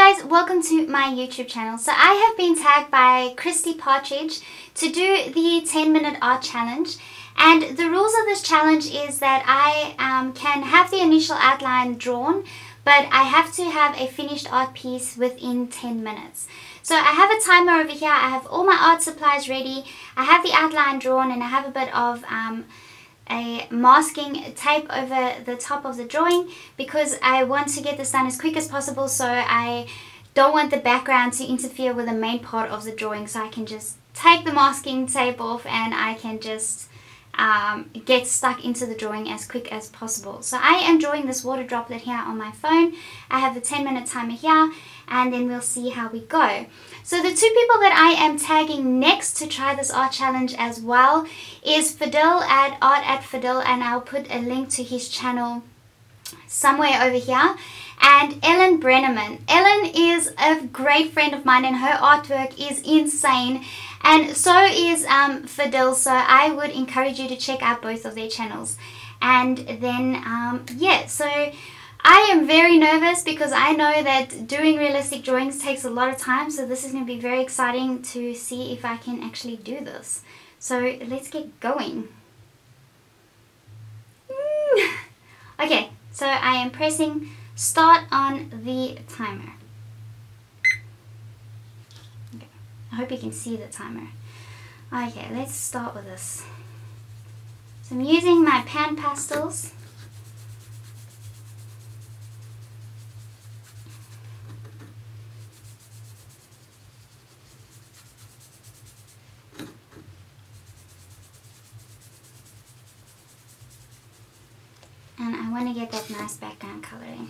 guys, welcome to my YouTube channel. So I have been tagged by Kirsty Partridge to do the 10 minute art challenge and the rules of this challenge is that I um, can have the initial outline drawn but I have to have a finished art piece within 10 minutes. So I have a timer over here, I have all my art supplies ready, I have the outline drawn and I have a bit of um, a masking tape over the top of the drawing because I want to get this done as quick as possible so I don't want the background to interfere with the main part of the drawing. So I can just take the masking tape off and I can just um, get stuck into the drawing as quick as possible. So I am drawing this water droplet here on my phone. I have a 10 minute timer here and then we'll see how we go. So the two people that I am tagging next to try this art challenge as well is Fadil at Art at Fadil and I'll put a link to his channel somewhere over here and Ellen Brenneman. Ellen is a great friend of mine and her artwork is insane and so is um, Fadil so I would encourage you to check out both of their channels and then um, yeah so I am very nervous because I know that doing realistic drawings takes a lot of time so this is going to be very exciting to see if I can actually do this. So let's get going. Mm. Okay, so I am pressing start on the timer. Okay. I hope you can see the timer. Okay, let's start with this. So I'm using my pan pastels. and I want to get that nice background coloring.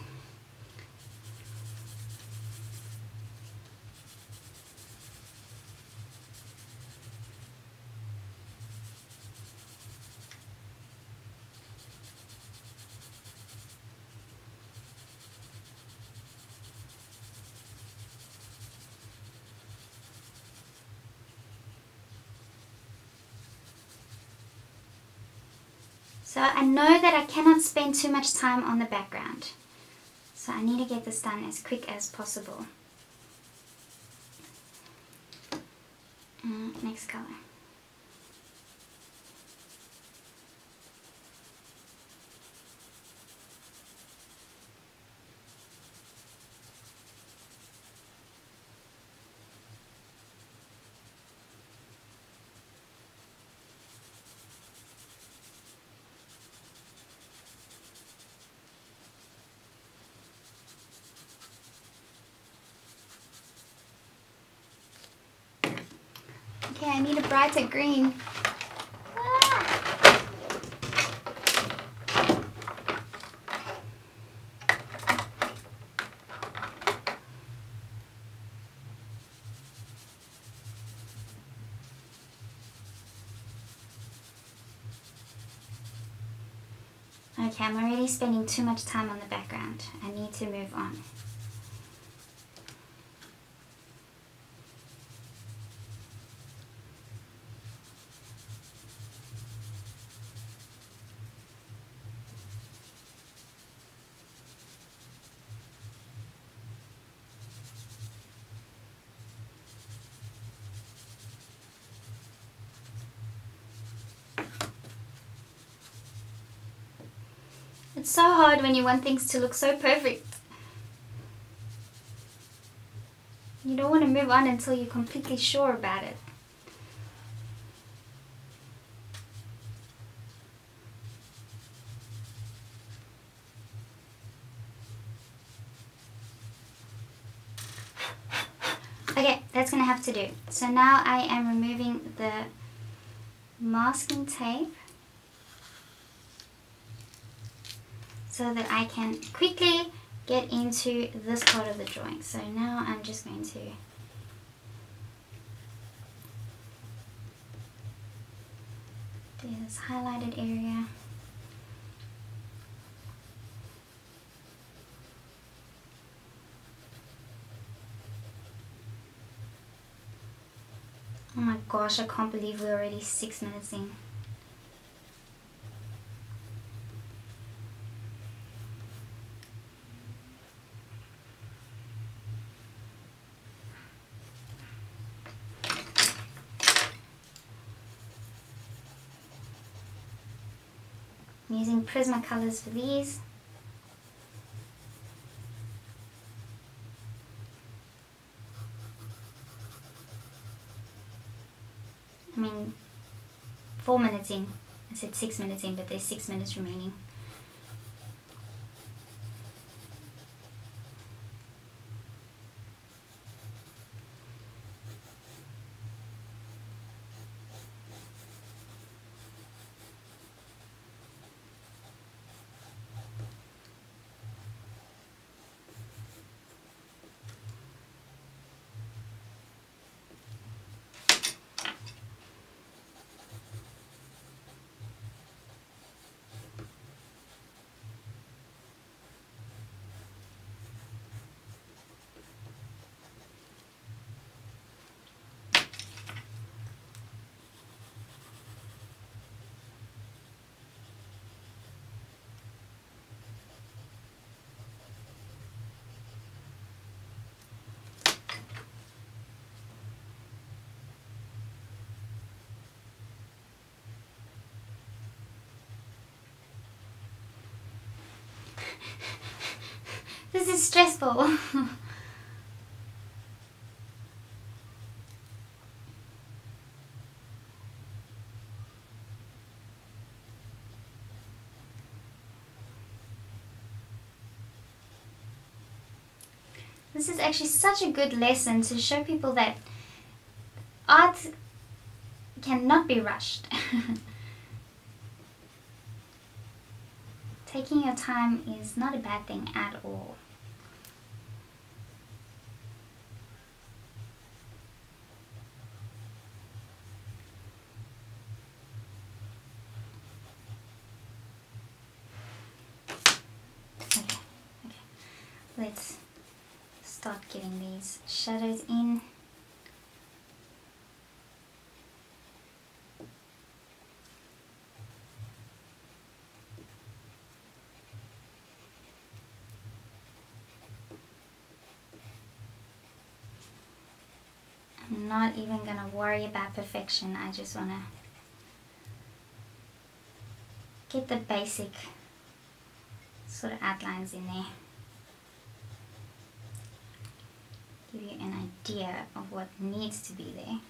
So I know that I cannot spend too much time on the background. So I need to get this done as quick as possible. Uh, next color. Okay, I need a brighter green. Okay, I'm already spending too much time on the background. I need to move on. It's so hard when you want things to look so perfect. You don't want to move on until you're completely sure about it. Okay, that's going to have to do. So now I am removing the masking tape. So that I can quickly get into this part of the drawing. So now I'm just going to do this highlighted area. Oh my gosh, I can't believe we're already six minutes in. I'm using Prismacolors for these. I mean, four minutes in. I said six minutes in, but there's six minutes remaining. This is stressful. this is actually such a good lesson to show people that art cannot be rushed. Taking your time is not a bad thing at all. Okay, okay. Let's start getting these shadows in. I'm not even gonna worry about perfection. I just wanna get the basic sort of outlines in there. Give you an idea of what needs to be there.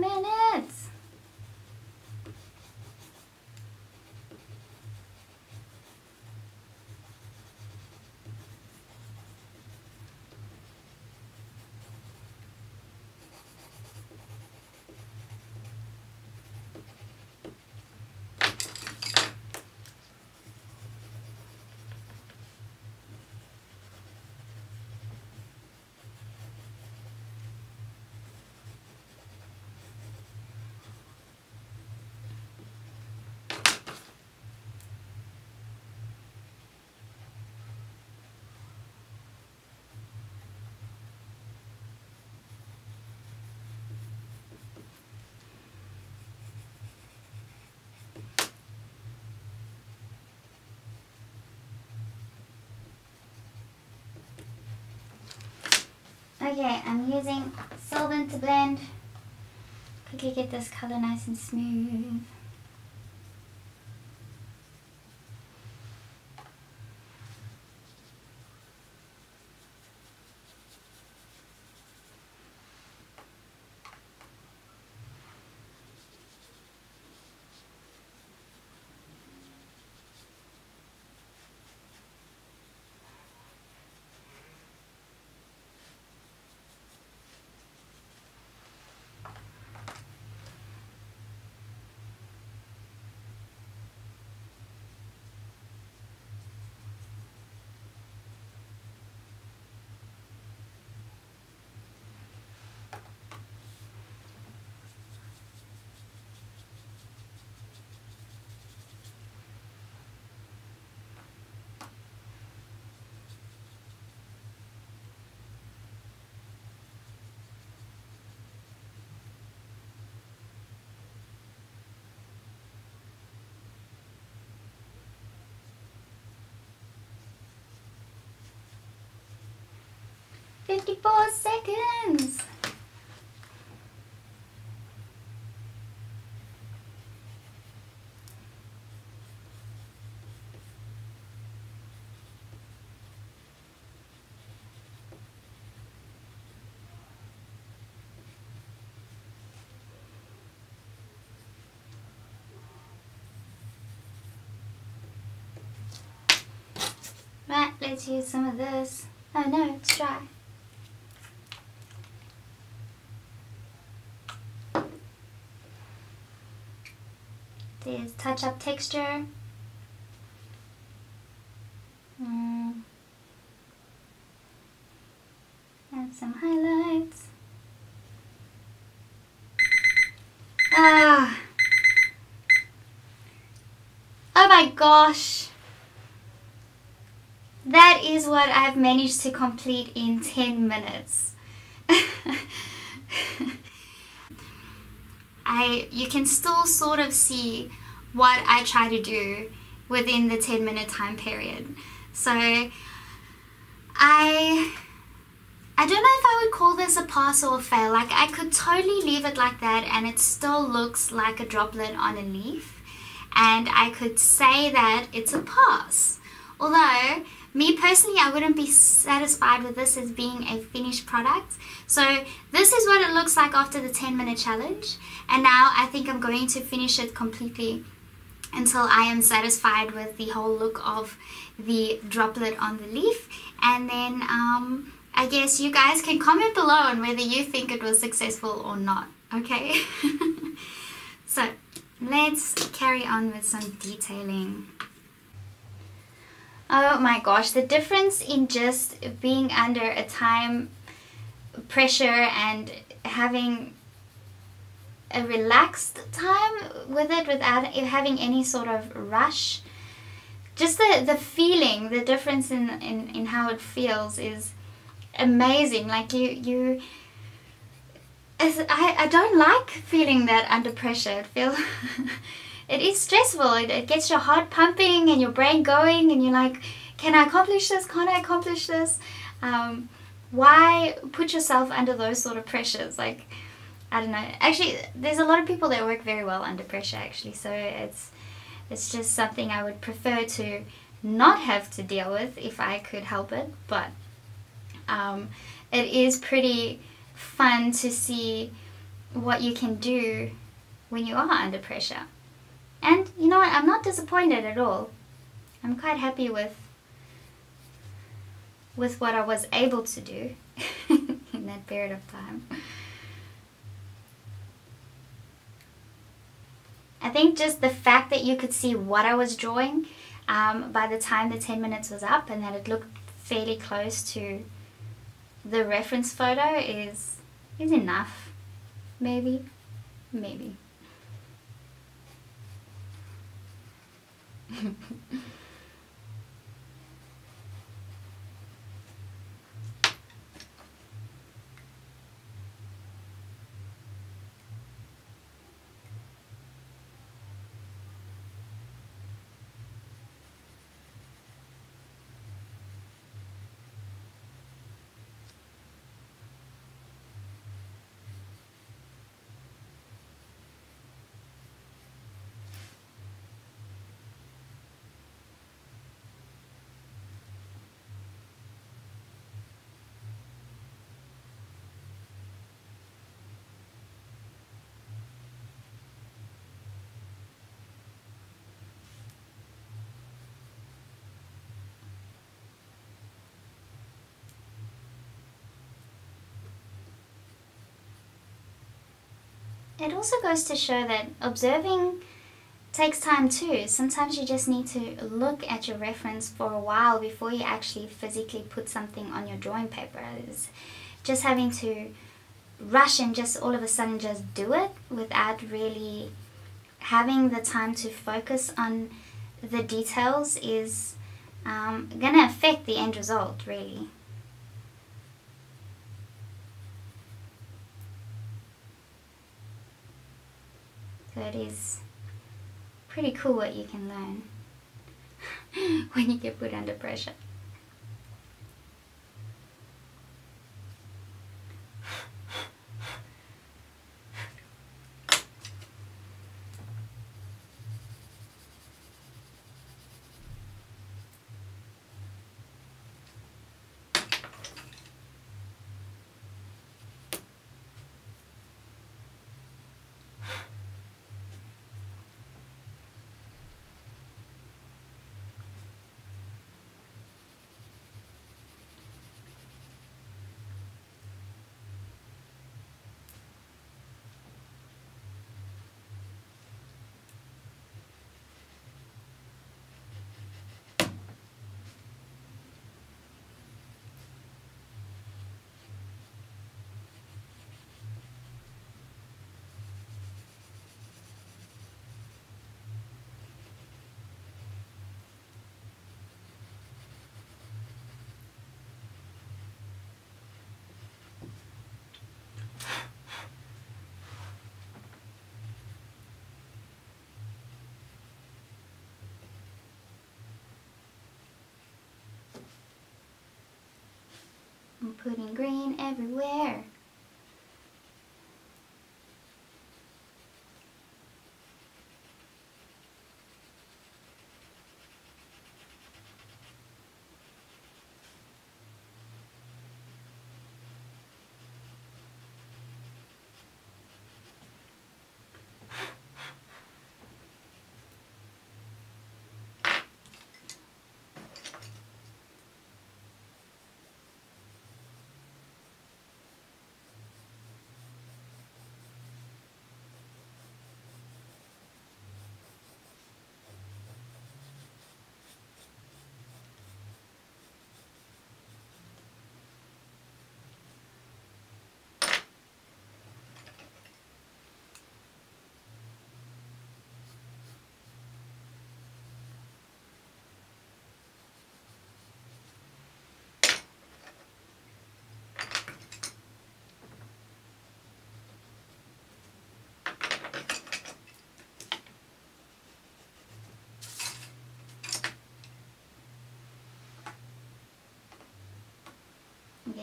Minutes. Okay, I'm using solvent to blend. Quickly get this color nice and smooth. 54 seconds. Right, let's use some of this. Oh no, it's dry. Touch up texture. Mm. And some highlights. Ah. Oh my gosh. That is what I've managed to complete in 10 minutes. I you can still sort of see what I try to do within the 10 minute time period. So I I don't know if I would call this a pass or a fail. Like I could totally leave it like that and it still looks like a droplet on a leaf. And I could say that it's a pass. Although me personally, I wouldn't be satisfied with this as being a finished product. So this is what it looks like after the 10 minute challenge. And now I think I'm going to finish it completely until I am satisfied with the whole look of the droplet on the leaf. And then um, I guess you guys can comment below on whether you think it was successful or not. Okay? so let's carry on with some detailing. Oh my gosh, the difference in just being under a time pressure and having a relaxed time with it without having any sort of rush. Just the, the feeling, the difference in, in, in how it feels is amazing. Like you, you, I, I don't like feeling that under pressure. It feels it is stressful. It, it gets your heart pumping and your brain going, and you're like, can I accomplish this? Can't I accomplish this? Um, why put yourself under those sort of pressures? Like, I don't know. Actually, there's a lot of people that work very well under pressure. Actually, so it's it's just something I would prefer to not have to deal with if I could help it. But um, it is pretty fun to see what you can do when you are under pressure. And you know what? I'm not disappointed at all. I'm quite happy with with what I was able to do in that period of time. I think just the fact that you could see what I was drawing um, by the time the 10 minutes was up and that it looked fairly close to the reference photo is is enough. Maybe maybe it also goes to show that observing takes time too. Sometimes you just need to look at your reference for a while before you actually physically put something on your drawing paper. It's just having to rush and just all of a sudden just do it without really having the time to focus on the details is um, going to affect the end result really. So it is pretty cool what you can learn when you get put under pressure. I'm putting green everywhere.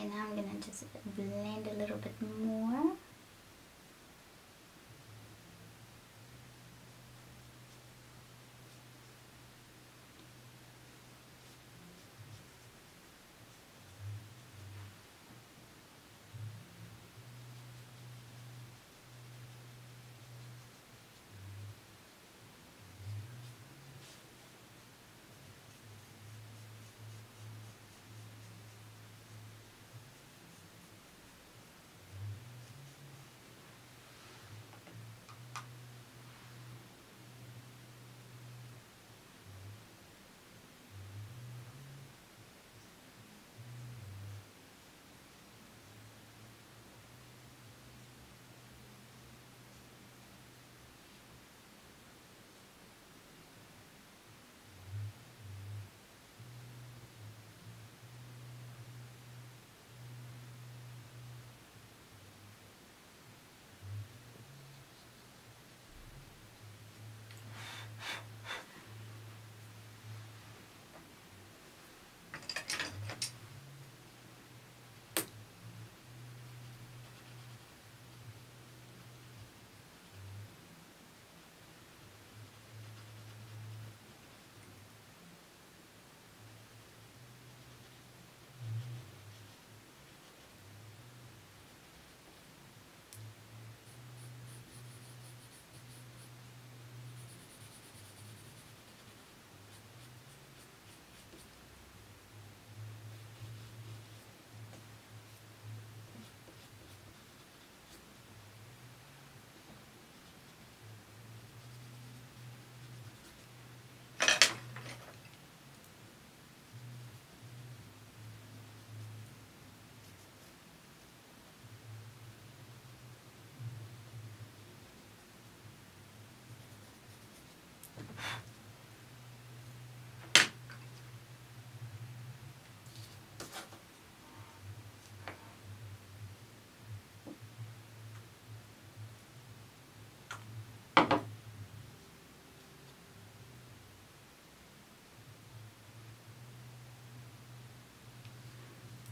Now I'm gonna just blend a little bit more.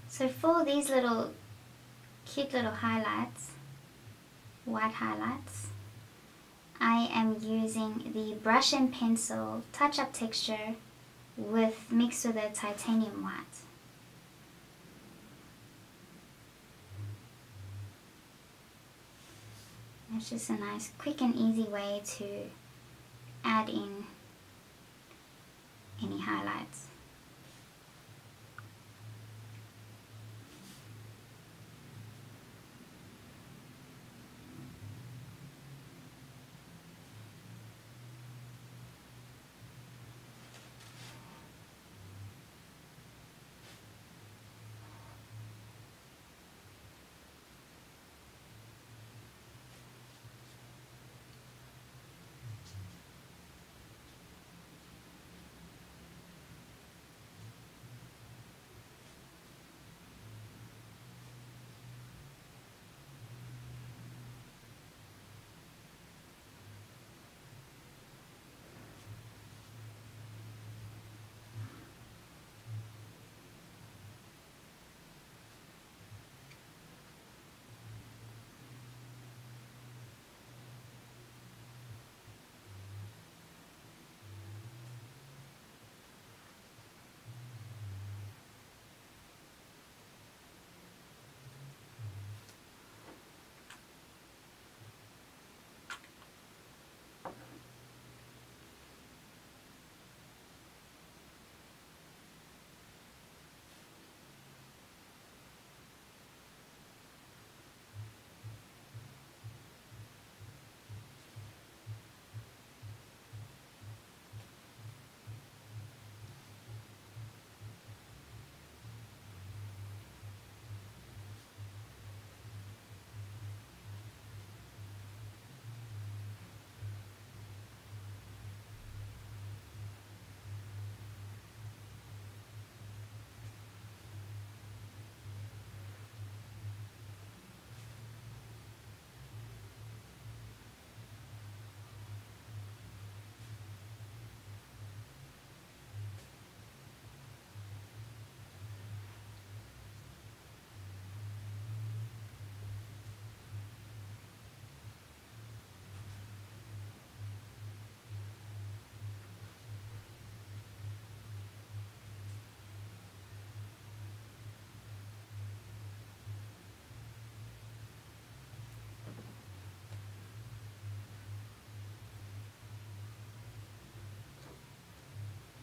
So for these little cute little highlights, white highlights, I am using the brush and pencil touch-up texture with mixed with a titanium white. It's just a nice quick and easy way to add in any highlights.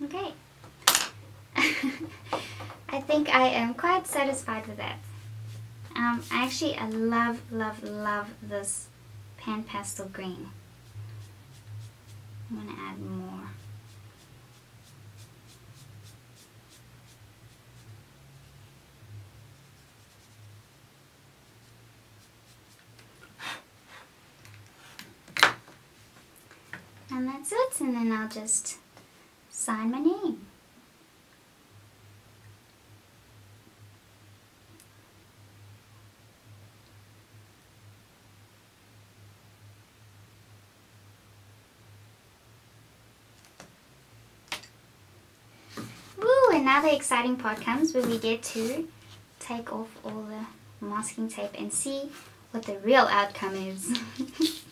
Okay. I think I am quite satisfied with that. Um, actually, I love, love, love this pan pastel green. I'm going to add more. And that's it, and then I'll just sign my name. and now the exciting part comes where we get to take off all the masking tape and see what the real outcome is.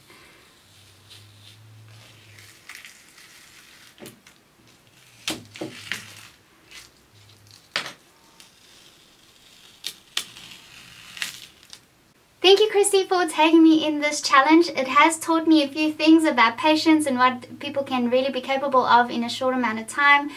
Thank you, Kirsty, for taking me in this challenge. It has taught me a few things about patience and what people can really be capable of in a short amount of time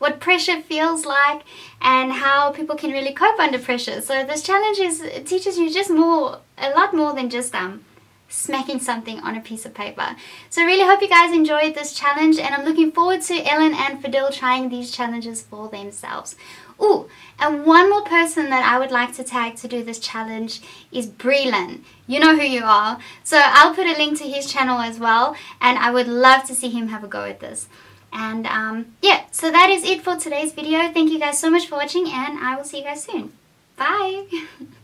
what pressure feels like and how people can really cope under pressure. So this challenge is teaches you just more, a lot more than just um, smacking something on a piece of paper. So I really hope you guys enjoyed this challenge and I'm looking forward to Ellen and Fadil trying these challenges for themselves. Oh, and one more person that I would like to tag to do this challenge is Brelan. You know who you are. So I'll put a link to his channel as well and I would love to see him have a go at this. And um, yeah, so that is it for today's video. Thank you guys so much for watching and I will see you guys soon. Bye!